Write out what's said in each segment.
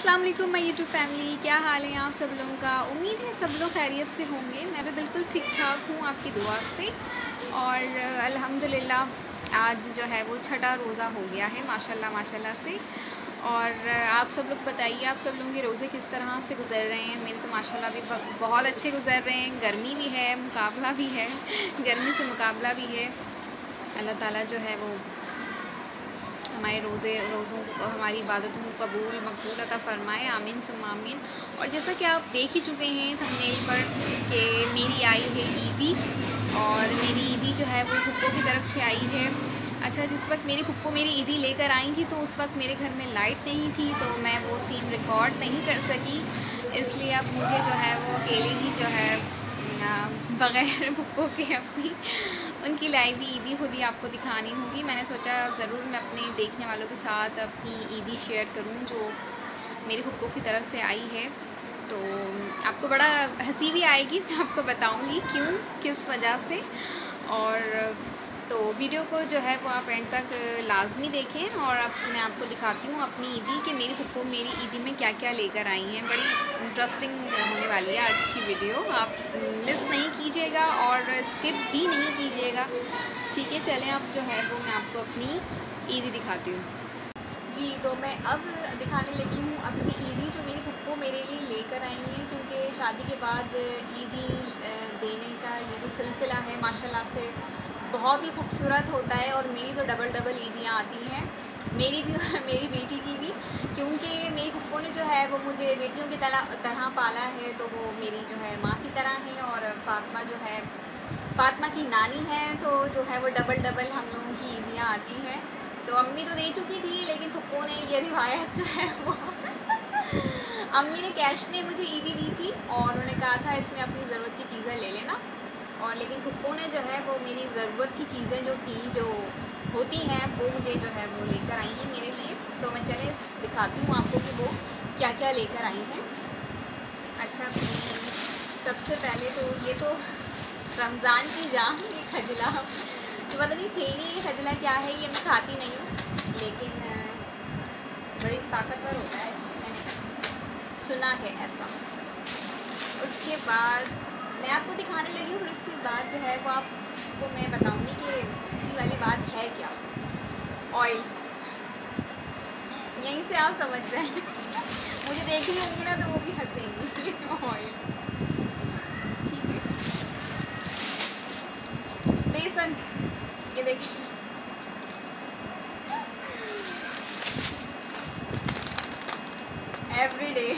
अस्सलाम वालेकुम my YouTube family क्या हाल है आप सब लोगों का? उम्मीद है सब लोग खैरियत से होंगे। मैं भी बिल्कुल ठीक ठाक हूँ आपकी दुआ से। और अल्हम्दुलिल्लाह, आज जो है वो छठा रोज़ा हो गया है, माशाल्लाह माशाल्लाह से। और आप सब लोग बताइए, आप सब लोगों के रोज़े किस तरह से गुजर रहे हैं? मेरे तो माशाल्लाह भी बहुत अच्छे गुजर रहे हैं। गर्मी भी है, मुकाबला भी है। गर्मी से मुकाबला भी है। अल्लाह ताला जो है वो हमारे रोज़े, रोज़ों को, हमारी इबादतों को कबूल, मकबूल अता फ़रमाए, आमीन सम आमीन। और जैसा कि आप देख ही चुके हैं, थंबनेल पर कि मेरी आई है ईदी, और मेरी ईदी जो है वो फुप्पो की तरफ़ से आई है। अच्छा जिस वक्त मेरी फुप्पो मेरी ईदी लेकर आई थी तो उस वक्त मेरे घर में लाइट नहीं थी तो मैं वो सीन रिकॉर्ड नहीं कर सकी। इसलिए अब मुझे जो है वो अकेले ही जो है बग़ैर बुकों के अपनी, उनकी लाइव ईदी खुद ही आपको दिखानी होगी। मैंने सोचा ज़रूर मैं अपने देखने वालों के साथ अपनी ईदी शेयर करूँ, जो मेरी खुप्पो की तरफ़ से आई है। तो आपको बड़ा हँसी भी आएगी, मैं आपको बताऊँगी क्यों, किस वजह से। और तो वीडियो को जो है वो आप एंड तक लाजमी देखें और अब मैं आपको दिखाती हूँ अपनी ईदी कि मेरी पुप्पो मेरी ईदी में क्या क्या लेकर आई हैं। बड़ी इंटरेस्टिंग होने वाली है आज की वीडियो। आप मिस नहीं कीजिएगा और स्किप भी नहीं कीजिएगा। ठीक है, चलें अब जो है वो मैं आपको अपनी ईदी दिखाती हूँ। जी तो मैं अब दिखाने लगी हूँ अपनी ईदी जो मेरी पुप्पो मेरे लिए लेकर आई हैं, क्योंकि शादी के बाद ईदी देने का ये जो सिलसिला है, माशाल्लाह से बहुत ही खूबसूरत होता है और मेरी तो डबल डबल ईदियाँ आती हैं। मेरी भी मेरी बेटी की भी, क्योंकि मेरी फुप्पो ने जो है वो मुझे बेटियों की तरह तरह पाला है तो वो मेरी जो है माँ की तरह है और फातमा जो है, फातमा की नानी है तो जो है वो डबल डबल हम लोगों की ईदियाँ आती हैं। तो अम्मी तो दे चुकी थी, लेकिन फुप्पो ने ये रिवायत जो है वो अम्मी ने कैश में मुझे ईदी दी थी और उन्होंने कहा था, इसमें अपनी ज़रूरत की चीज़ें ले लेना। और लेकिन कुप्पो ने जो है वो मेरी ज़रूरत की चीज़ें जो थी, जो होती हैं, वो मुझे जो है वो लेकर आई हैं मेरे लिए। तो मैं चले दिखाती हूँ आपको कि वो क्या क्या लेकर आई हैं। अच्छा सबसे पहले तो ये तो रमज़ान की जाम, ये खजला। तो पता नहीं थे नहीं ये खजला क्या है, ये मैं खाती नहीं हूँ। लेकिन, बड़ी ताकतवर होता है, मैंने सुना है ऐसा। उसके बाद मैं आपको दिखाने लगी हूँ, फिर उसके बाद जो है वो आपको मैं बताऊँगी कि इसी वाली बात है क्या। ऑयल यहीं से आप समझ जाए। मुझे देख होंगी ना तो वो भी हंसेंगी। ऑयल ठीक है। बेसन। ये देखिए एवरी डे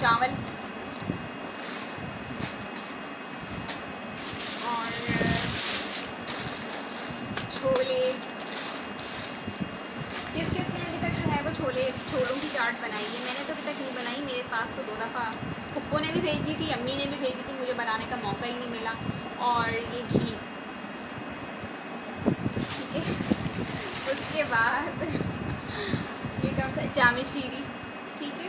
चावल। और छोले। किस किस ने अभी तक जो है वो छोले, छोलों की चाट बनाई है? मैंने तो अभी तक नहीं बनाई, मेरे पास तो दो दफ़ा पप्पो ने भी भेजी थी, अम्मी ने भी भेजी थी, मुझे बनाने का मौका ही नहीं मिला। और ये घी। ठीक है उसके बाद, ये कौन सा जामे शीरी ठीक है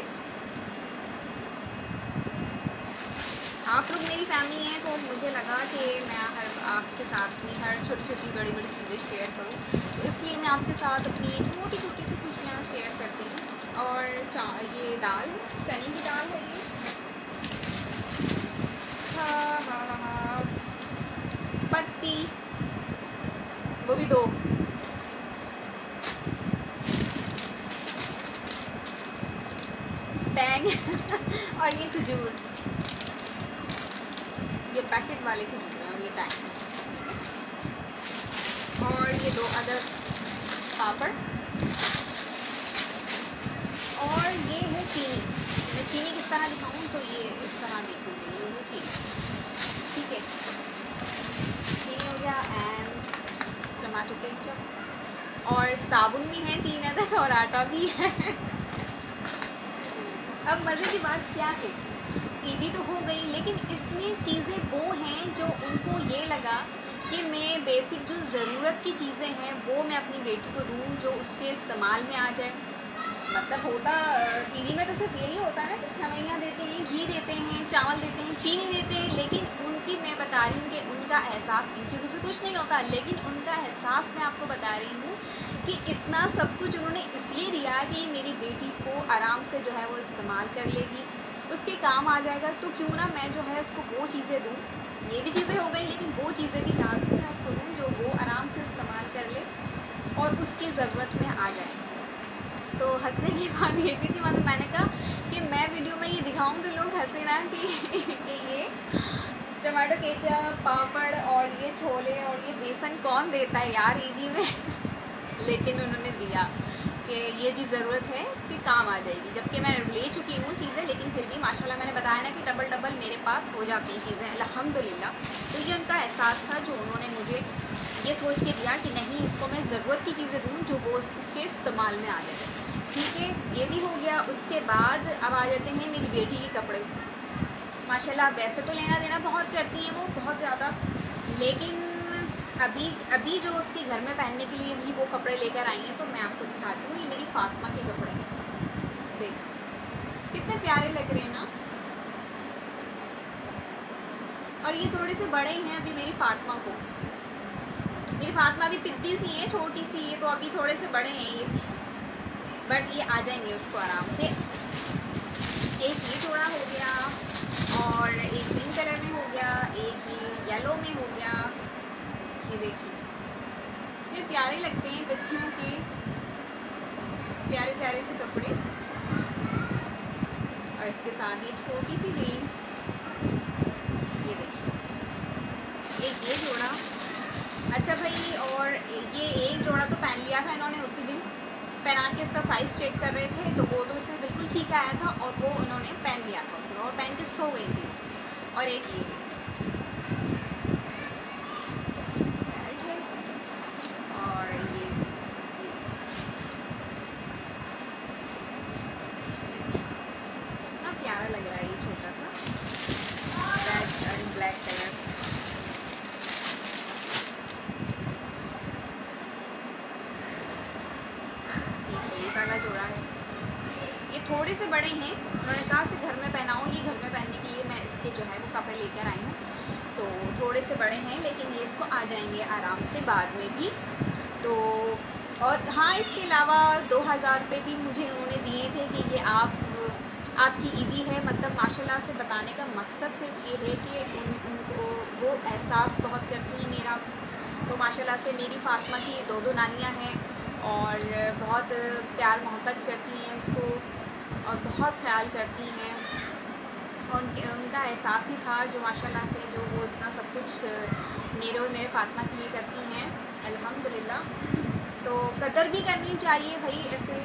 आप लोग मेरी फैमिली हैं तो मुझे लगा कि मैं हर, आपके साथ अपनी हर छोटी छोटी बड़ी बड़ी चीज़ें शेयर करूँ। तो इसलिए मैं आपके साथ अपनी छोटी छोटी सी खुशियाँ शेयर करती हूँ। और ये दाल, चने की दाल है ये। पत्ती। वो भी दो। और ये खजूर। वाले खजूर हैं और ये टैंक और ये दो अदर पापड़. और ये है चीनी. मैं चीनी किस तरह दिखाऊँ? तो ये इस तरह देख. लीजिए ये है चीनी. ठीक है. चीनी हो गया एंड टमाटो केचप और साबुन भी है तीन अदर और आटा भी है. अब मज़े की बात क्या है? ईदी तो हो गई, लेकिन इसमें चीज़ें वो हैं जो उनको ये लगा कि मैं बेसिक जो ज़रूरत की चीज़ें हैं, वो मैं अपनी बेटी को दूँ जो उसके इस्तेमाल में आ जाए। मतलब होता, ईदी में तो सिर्फ़ यही होता है ना कि सवैयाँ देते हैं, घी देते हैं, चावल देते हैं, चीनी देते हैं, लेकिन उनकी मैं बता रही हूँ कि उनका एहसास इन चीज़ों से कुछ नहीं होता, लेकिन उनका एहसास मैं आपको बता रही हूँ कि इतना सब कुछ उन्होंने इसलिए दिया कि मेरी बेटी को आराम से जो है वो इस्तेमाल कर लेगी। उसके काम आ जाएगा तो क्यों ना मैं जो है उसको वो चीज़ें दूँ। ये भी चीज़ें हो गई लेकिन वो चीज़ें भी लाजमी मैं उसको दूँ जो वो आराम से इस्तेमाल कर ले और उसकी ज़रूरत में आ जाए। तो हंसने की बात ये भी थी मतलब मैंने कहा कि मैं वीडियो में ये दिखाऊँ लोग हंसे ना कि, कि ये टमाटो केचप पापड़ और ये छोले और ये बेसन कौन देता है यार ईदी में? लेकिन उन्होंने दिया। कि ये भी ज़रूरत है, इसके काम आ जाएगी। जबकि मैं ले चुकी हूँ चीज़ें, लेकिन फिर भी माशाल्लाह मैंने बताया ना कि डबल डबल मेरे पास हो जाती हैं चीज़ें। अल्हम्दुलिल्लाह। तो ये उनका एहसास था जो उन्होंने मुझे ये सोच के दिया कि नहीं, इसको मैं ज़रूरत की चीज़ें दूँ जो वो इसके इस्तेमाल में आ जाए। ठीक है, ये भी हो गया। उसके बाद अब आ जाते हैं मेरी बेटी के कपड़े। माशाल्लाह, वैसे तो लेना देना बहुत करती हैं वो, बहुत ज़्यादा। लेकिन अभी अभी जो उसके घर में पहनने के लिए भी वो कपड़े लेकर आई हैं तो मैं आपको दिखाती हूँ, ये मेरी फातिमा के कपड़े हैं। देख, कितने प्यारे लग रहे हैं ना? और ये थोड़े से बड़े हैं अभी मेरी फातिमा को। मेरी फातिमा भी पिद्दी सी है, छोटी सी है तो अभी थोड़े से बड़े हैं ये। बट ये आ जाएँगे उसको आराम से। एक ये जोड़ा हो गया, और एक पिंक कलर में हो गया, एक ये येलो में हो गया। ये देखिए। ये प्यारे लगते हैं बच्चियों के प्यारे प्यारे से कपड़े। और इसके साथ ये छोटी सी जीन्स ये देखिए। एक ये जोड़ा। अच्छा भाई, और ये एक जोड़ा तो पहन लिया था इन्होंने उसी दिन। पहना के इसका साइज़ चेक कर रहे थे तो वो तो उसे बिल्कुल ठीक आया था, और वो उन्होंने पहन लिया था उसे। और पहन के सो गई थी। और एक ये और ये इतना प्यारा लग रहा है ये छोटा सा। रेड एंड ब्लैक कलर वाला जोड़ा है। ये थोड़े से बड़े हैं। उन्होंने कहा से घर में पहनाओ ये घर में पहनने के लिए मैं इसके जो है वो कपड़े लेकर आई हूँ। तो थोड़े से बड़े हैं, लेकिन ये इसको आ जाएँगे आराम से बाद में भी। तो और हाँ इसके अलावा दो हज़ार रुपये भी मुझे उन्होंने दिए थे कि ये आप आपकी ईदी है मतलब माशाल्लाह से बताने का मकसद सिर्फ़ ये है कि उन, उनको वो एहसास बहुत करती हैं मेरा। तो माशाल्लाह से मेरी फातिमा की दो दो नानियाँ हैं और बहुत प्यार मोहब्बत करती हैं उसको और बहुत ख्याल करती हैं। और उनके एहसास ही था जो माशाल्लाह से जो वो इतना सब कुछ मेरे और मेरे फातिमा के लिए करती हैं अल्हम्दुलिल्लाह। तो कदर भी करनी चाहिए भाई ऐसे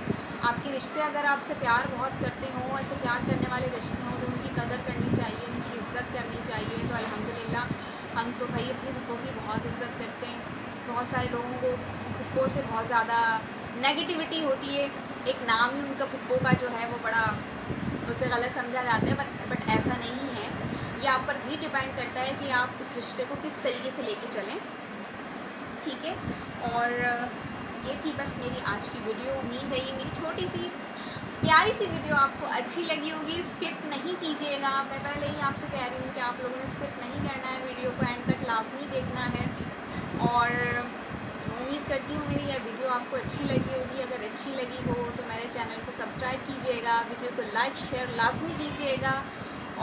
आपके रिश्ते अगर आपसे प्यार बहुत करते हों, ऐसे प्यार करने वाले रिश्ते हों तो उनकी कदर करनी चाहिए, उनकी इज़्ज़त करनी चाहिए। तो अल्हम्दुलिल्लाह, हम तो भाई अपने पुप्पो की बहुत इज़्ज़त करते हैं। बहुत सारे लोगों को पुप्पो से बहुत ज़्यादा नेगेटिविटी होती है। एक नाम ही उनका पुप्पो का जो है, वो बड़ा उसे गलत समझा जाता है, बट बट ऐसा नहीं है। ये आप पर भी डिपेंड करता है कि आप इस रिश्ते को किस तरीके से लेके चलें। ठीक है? और ये थी बस मेरी आज की वीडियो उम्मीद है ये मेरी छोटी सी, प्यारी सी वीडियो आपको अच्छी लगी होगी। स्किप नहीं कीजिएगा। मैं पहले ही आपसे कह रही हूँ कि आप लोगों ने स्किप नहीं करना है। वीडियो को एंड तक लाजमी देखना है। और उम्मीद करती हूँ मेरी यह वीडियो आपको अच्छी लगी होगी। अगर अच्छी लगी हो तो मेरे चैनल को सब्सक्राइब कीजिएगा। वीडियो को लाइक शेयर लाजमी कीजिएगा।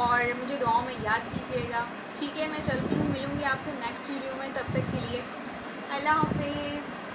और मुझे दुआओं में याद कीजिएगा। ठीक है, मैं चलती हूँ। मिलूँगी आपसे नेक्स्ट वीडियो में। तब तक के लिए अल्लाह हाफिज़।